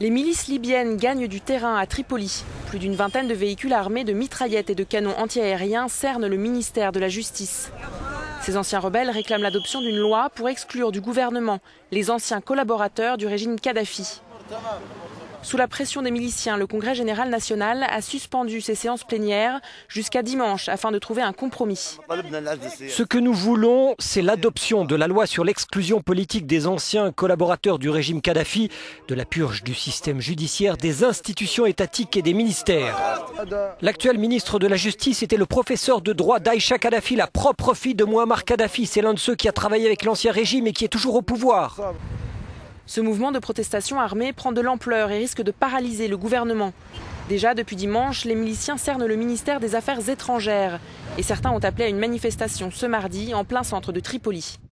Les milices libyennes gagnent du terrain à Tripoli. Plus d'une vingtaine de véhicules armés de mitraillettes et de canons antiaériens cernent le ministère de la Justice. Ces anciens rebelles réclament l'adoption d'une loi pour exclure du gouvernement les anciens collaborateurs du régime Kadhafi. Sous la pression des miliciens, le Congrès général national a suspendu ses séances plénières jusqu'à dimanche afin de trouver un compromis. Ce que nous voulons, c'est l'adoption de la loi sur l'exclusion politique des anciens collaborateurs du régime Kadhafi, de la purge du système judiciaire, des institutions étatiques et des ministères. L'actuel ministre de la Justice était le professeur de droit d'Aïcha Kadhafi, la propre fille de Muammar Kadhafi. C'est l'un de ceux qui a travaillé avec l'ancien régime et qui est toujours au pouvoir. Ce mouvement de protestation armée prend de l'ampleur et risque de paralyser le gouvernement. Déjà depuis dimanche, les miliciens cernent le ministère des Affaires étrangères et certains ont appelé à une manifestation ce mardi en plein centre de Tripoli.